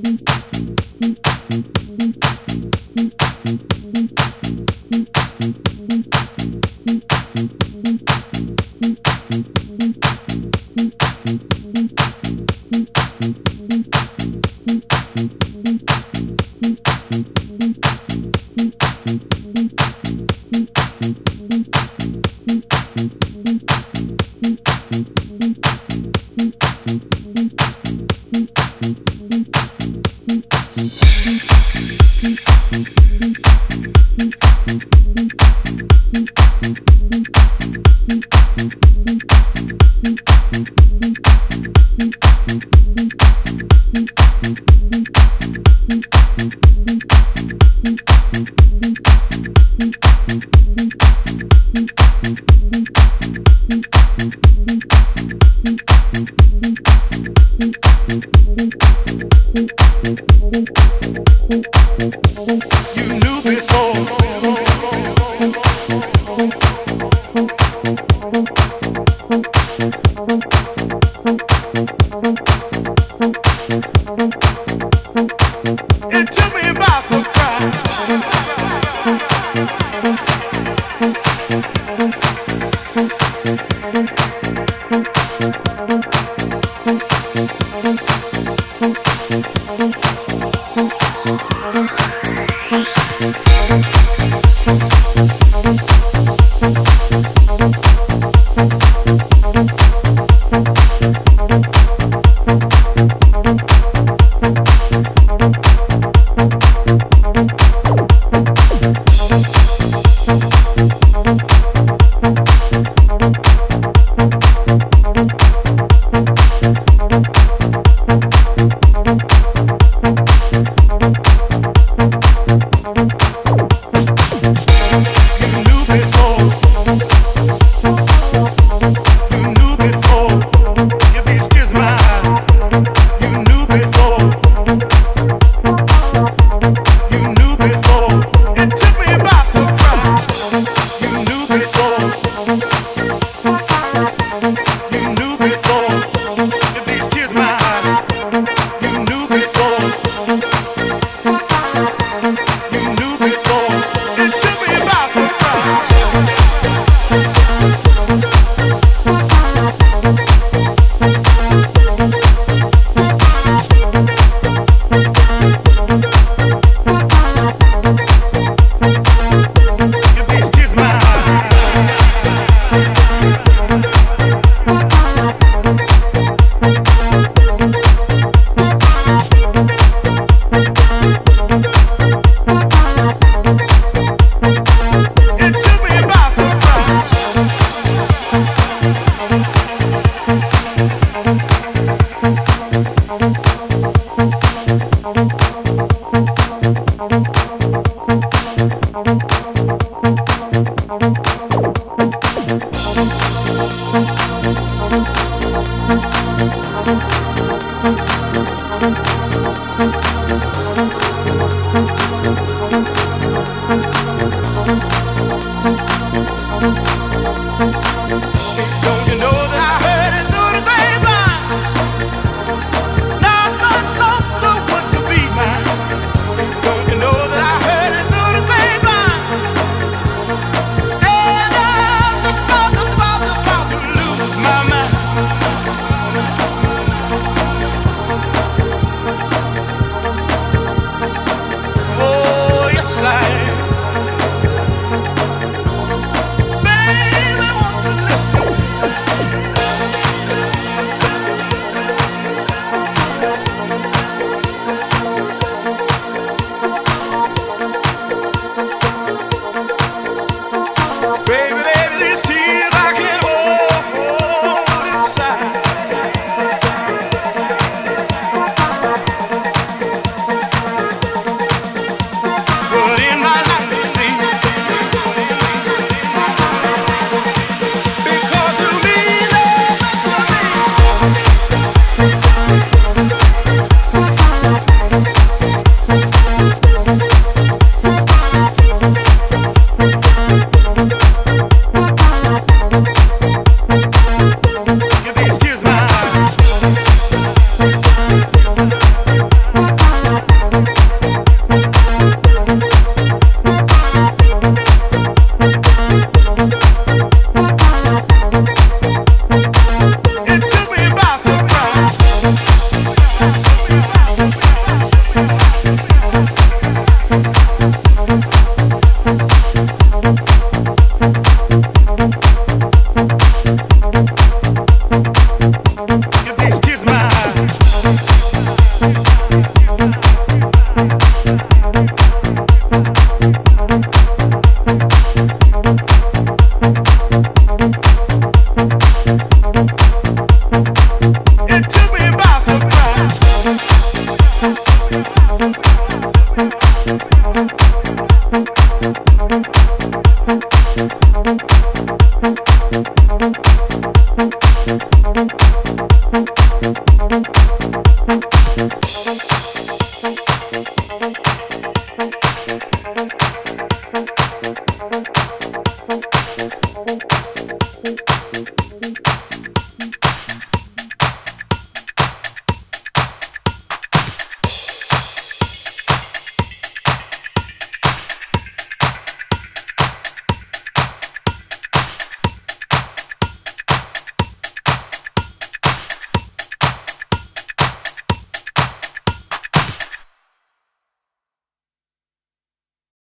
Thank You knew before. Into